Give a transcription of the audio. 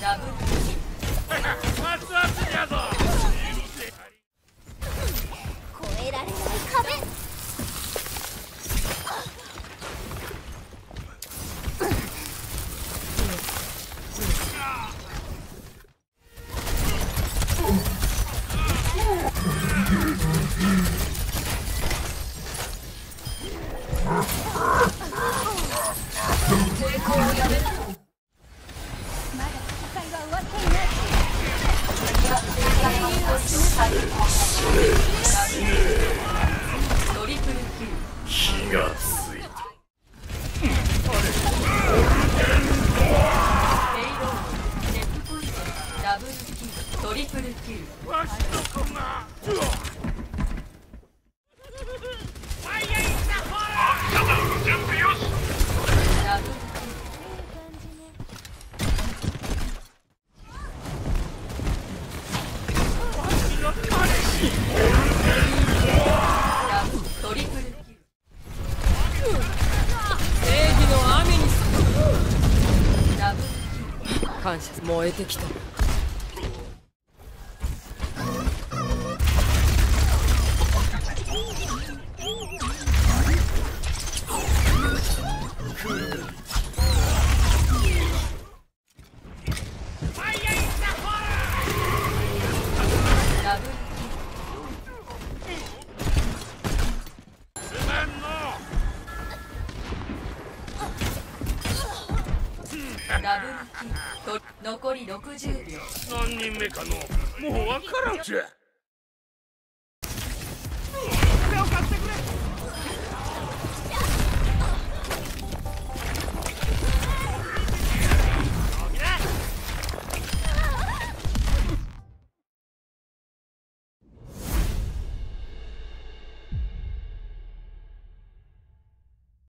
ダブルキル熱々やぞ越えられない壁まだトリプルキルわしの子が感謝。燃えてきた。ダブルキーと残り60秒。何人目かの。もう分からんじゃ